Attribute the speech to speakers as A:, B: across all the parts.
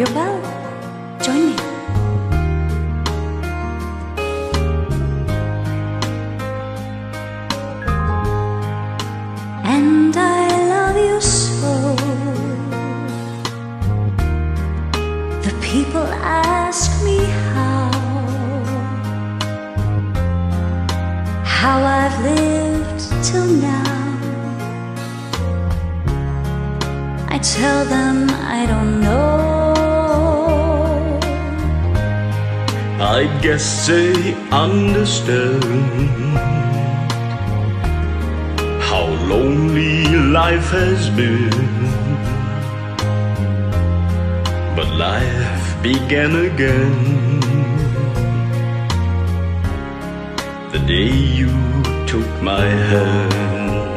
A: your bell. Join me. And I love you so. The people ask me how, how I've lived till now. I tell them I don't know.
B: I guess they understand how lonely life has been. But life began again the day you took my hand.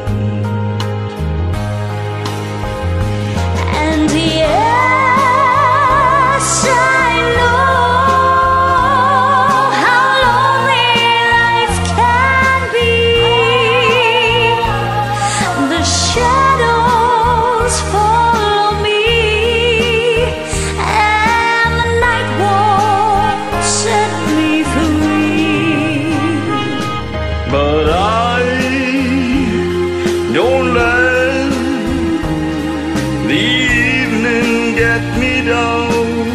B: Down.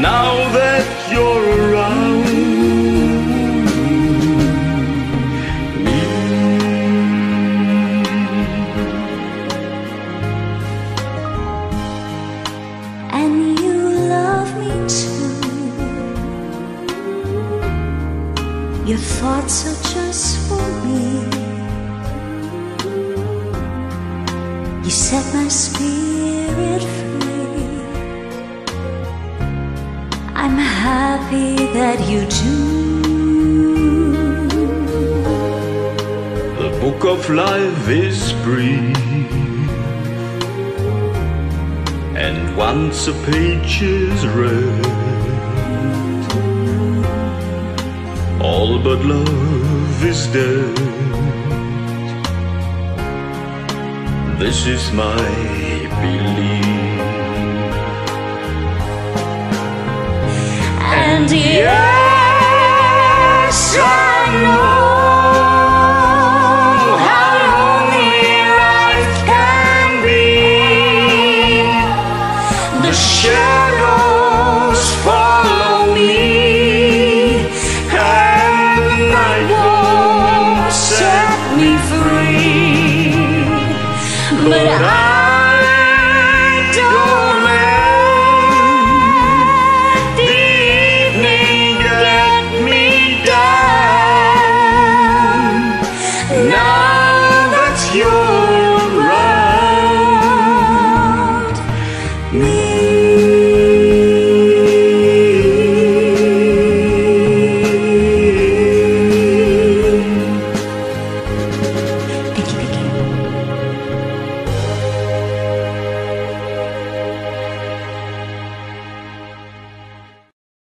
B: Now that you're around me.
A: And you love me too. Your thoughts are just for me. You set my spirit free. I'm happy that you do.
B: The book of life is brief, and once a page is read, all but love is dead. This is my belief.
A: And yes, I know how lonely life can be. The shadows But I